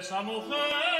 esa mujer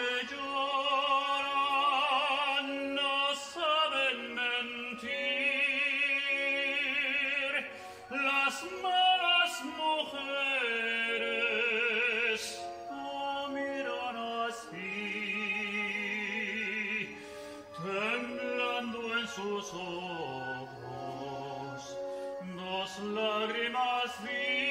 las lágrimas vi